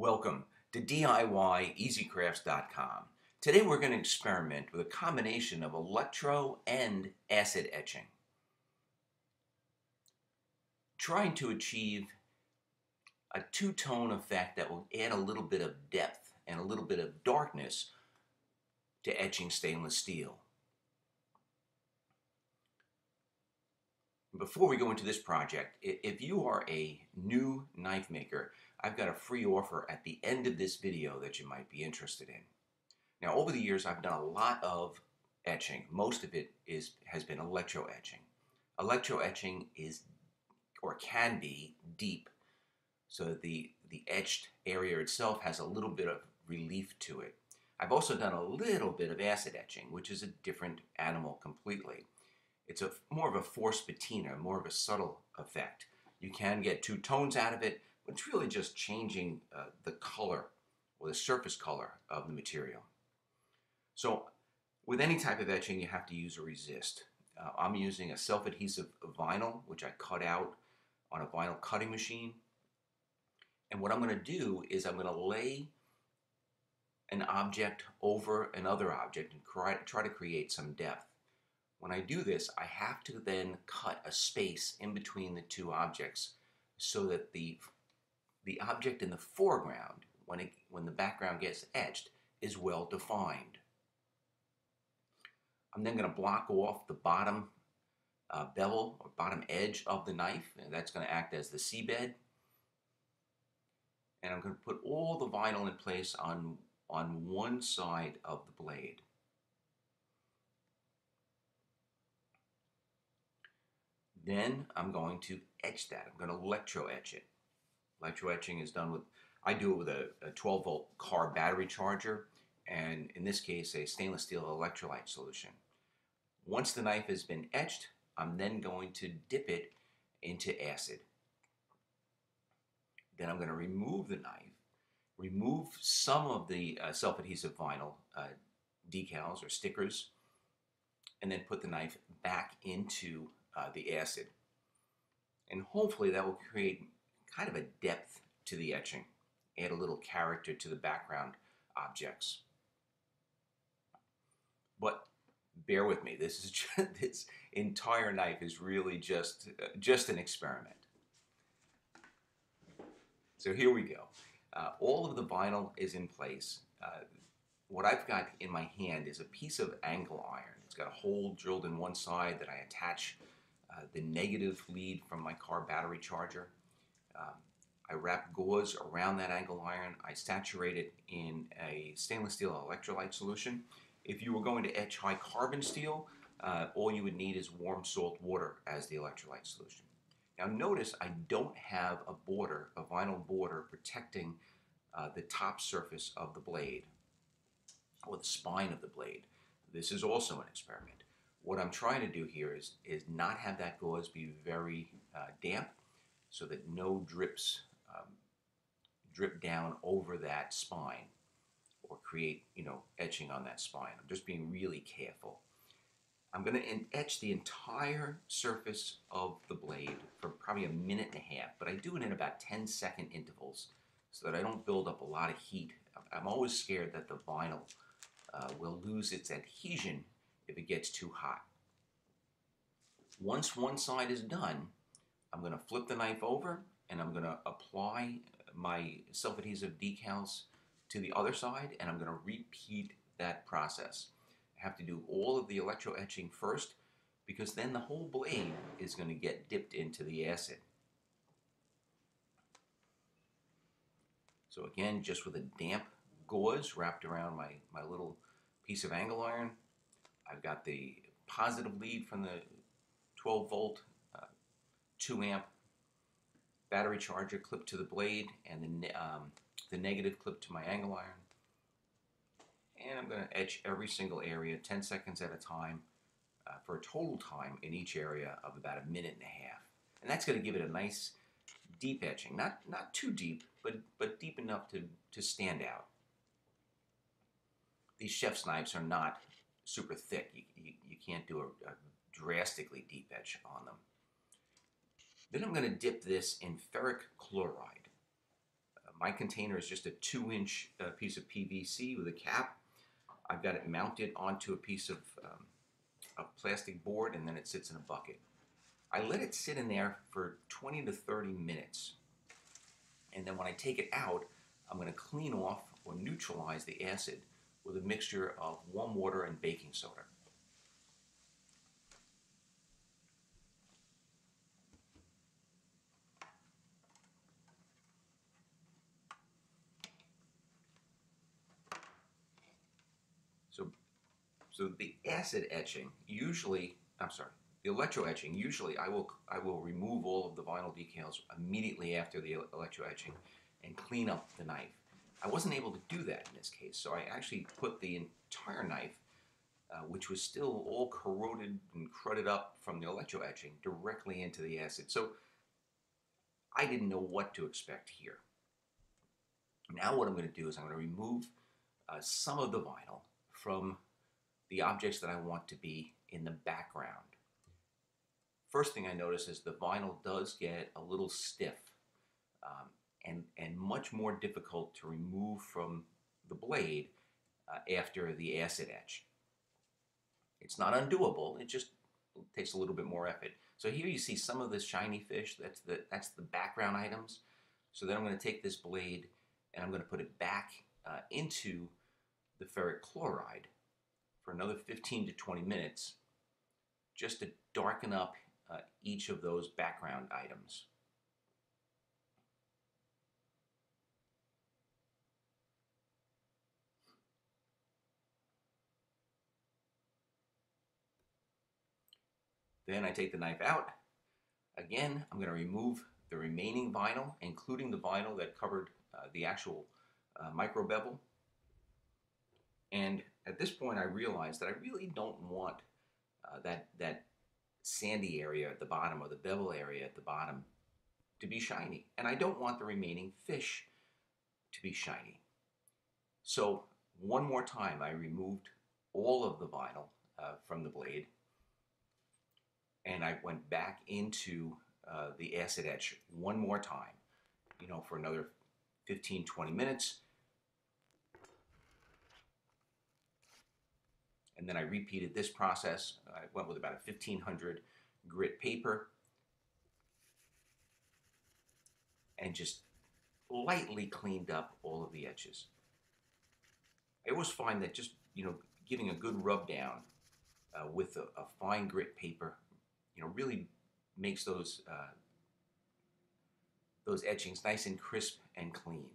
Welcome to DIYEasyCrafts.com. Today we're going to experiment with a combination of electro and acid etching. Trying to achieve a two-tone effect that will add a little bit of depth and a little bit of darkness to etching stainless steel. Before we go into this project, if you are a new knife maker, I've got a free offer at the end of this video that you might be interested in. Now, over the years, I've done a lot of etching. Most of it is has been electro etching. Electro etching is, or can be, deep, so the, the etched area itself has a little bit of relief to it. I've also done a little bit of acid etching, which is a different animal completely. It's a more of a forced patina, more of a subtle effect. You can get two tones out of it, it's really just changing uh, the color or the surface color of the material. So with any type of etching, you have to use a resist. Uh, I'm using a self-adhesive vinyl, which I cut out on a vinyl cutting machine. And what I'm going to do is I'm going to lay an object over another object and try to create some depth. When I do this, I have to then cut a space in between the two objects so that the the object in the foreground, when, it, when the background gets etched, is well defined. I'm then going to block off the bottom uh, bevel or bottom edge of the knife, and that's going to act as the seabed. And I'm going to put all the vinyl in place on, on one side of the blade. Then I'm going to etch that. I'm going to electro etch it. Electro etching is done with, I do it with a, a 12 volt car battery charger, and in this case, a stainless steel electrolyte solution. Once the knife has been etched, I'm then going to dip it into acid. Then I'm going to remove the knife, remove some of the uh, self-adhesive vinyl uh, decals or stickers, and then put the knife back into uh, the acid. And hopefully that will create kind of a depth to the etching, add a little character to the background objects. But bear with me, this is just, this entire knife is really just, uh, just an experiment. So here we go. Uh, all of the vinyl is in place. Uh, what I've got in my hand is a piece of angle iron. It's got a hole drilled in one side that I attach uh, the negative lead from my car battery charger. Um, I wrap gauze around that angle iron. I saturate it in a stainless steel electrolyte solution. If you were going to etch high carbon steel, uh, all you would need is warm salt water as the electrolyte solution. Now notice I don't have a border, a vinyl border protecting uh, the top surface of the blade or the spine of the blade. This is also an experiment. What I'm trying to do here is, is not have that gauze be very uh, damp so that no drips um, drip down over that spine or create, you know, etching on that spine. I'm just being really careful. I'm going to etch the entire surface of the blade for probably a minute and a half, but I do it in about 10 second intervals so that I don't build up a lot of heat. I'm always scared that the vinyl uh, will lose its adhesion if it gets too hot. Once one side is done, I'm going to flip the knife over and I'm going to apply my self-adhesive decals to the other side and I'm going to repeat that process. I have to do all of the electro etching first because then the whole blade is going to get dipped into the acid. So again, just with a damp gauze wrapped around my, my little piece of angle iron, I've got the positive lead from the 12 volt 2 amp battery charger clipped to the blade and the, um, the negative clipped to my angle iron. And I'm going to etch every single area 10 seconds at a time uh, for a total time in each area of about a minute and a half. And that's going to give it a nice deep etching. Not, not too deep, but, but deep enough to, to stand out. These chef's knives are not super thick. You, you, you can't do a, a drastically deep etch on them. Then I'm going to dip this in ferric chloride. Uh, my container is just a two inch uh, piece of PVC with a cap. I've got it mounted onto a piece of, um, plastic board and then it sits in a bucket. I let it sit in there for 20 to 30 minutes. And then when I take it out, I'm going to clean off or neutralize the acid with a mixture of warm water and baking soda. So, so the acid etching usually, I'm sorry, the electro etching usually I will I will remove all of the vinyl decals immediately after the electro etching and clean up the knife. I wasn't able to do that in this case, so I actually put the entire knife, uh, which was still all corroded and crudded up from the electro etching, directly into the acid. So I didn't know what to expect here. Now what I'm going to do is I'm going to remove uh, some of the vinyl from the objects that I want to be in the background. First thing I notice is the vinyl does get a little stiff. Um, and, and much more difficult to remove from the blade uh, after the acid etch. It's not undoable, it just takes a little bit more effort. So here you see some of this shiny fish, that's the, that's the background items. So then I'm going to take this blade and I'm going to put it back uh, into the ferric chloride for another 15 to 20 minutes just to darken up uh, each of those background items. Then I take the knife out. Again, I'm going to remove the remaining vinyl, including the vinyl that covered uh, the actual uh, micro bevel. And at this point, I realized that I really don't want uh, that, that sandy area at the bottom or the bevel area at the bottom to be shiny. And I don't want the remaining fish to be shiny. So one more time, I removed all of the vinyl uh, from the blade and I went back into uh, the acid etch one more time, you know, for another 15, 20 minutes. And then I repeated this process. I went with about a 1500 grit paper and just lightly cleaned up all of the edges. I always find that just, you know, giving a good rub down uh, with a, a fine grit paper you know, really makes those uh, those etchings nice and crisp and clean.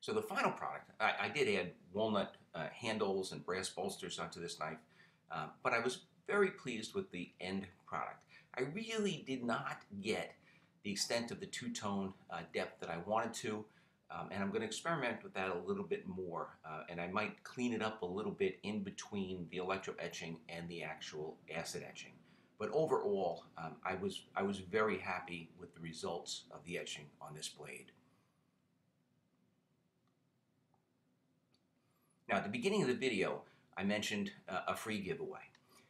So the final product, I, I did add walnut uh, handles and brass bolsters onto this knife, uh, but I was very pleased with the end product. I really did not get the extent of the two-tone uh, depth that I wanted to. Um, and I'm going to experiment with that a little bit more, uh, and I might clean it up a little bit in between the electro etching and the actual acid etching. But overall, um, I, was, I was very happy with the results of the etching on this blade. Now, at the beginning of the video, I mentioned uh, a free giveaway.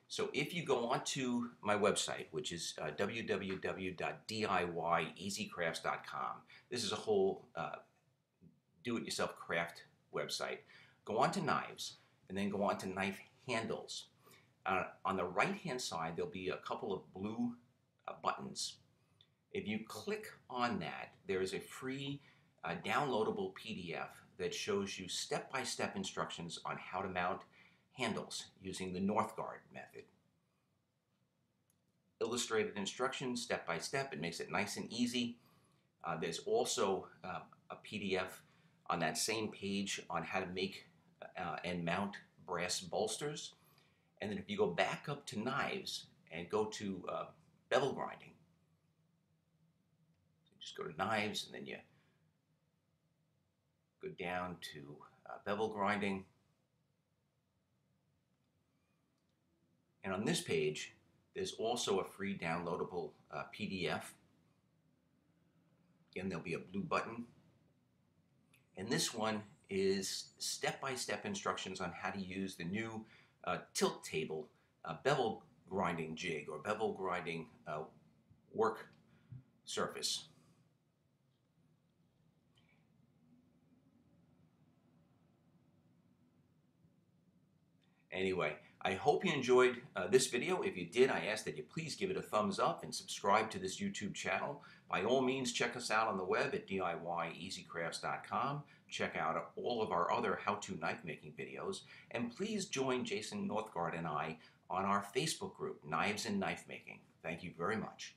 So if you go onto my website, which is uh, www.diyeasycrafts.com, this is a whole uh, do-it-yourself craft website, go on to knives, and then go on to knife handles. Uh, on the right-hand side, there'll be a couple of blue uh, buttons. If you click on that, there is a free uh, downloadable PDF that shows you step-by-step -step instructions on how to mount handles using the Northgard method. Illustrated instructions step by step. It makes it nice and easy. Uh, there's also uh, a PDF on that same page on how to make uh, and mount brass bolsters. And then if you go back up to knives and go to uh, bevel grinding, so just go to knives and then you go down to uh, bevel grinding. And on this page, there's also a free downloadable uh, PDF. Again, there'll be a blue button and this one is step-by-step -step instructions on how to use the new uh, tilt table uh, bevel grinding jig or bevel grinding uh, work surface. Anyway, I hope you enjoyed uh, this video. If you did, I ask that you please give it a thumbs up and subscribe to this YouTube channel. By all means, check us out on the web at DIYEasyCrafts.com. Check out all of our other how-to knife making videos. And please join Jason Northgard and I on our Facebook group, Knives and Knife Making. Thank you very much.